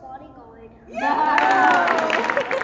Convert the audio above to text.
bodyguard. Yeah.